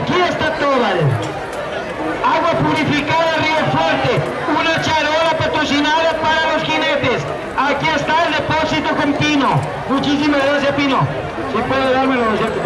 Cristóbal. Agua purificada Río Fuerte, una charola patrocinada para los jinetes. Aquí está el depósito con Pino. Muchísimas gracias, Pino. Si puede dármelo, ¿no?